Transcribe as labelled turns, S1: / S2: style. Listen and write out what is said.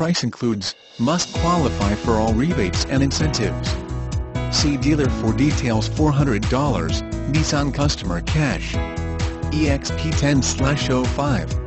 S1: price includes, must qualify for all rebates and incentives. See dealer for details $400, Nissan Customer Cash. EXP10-05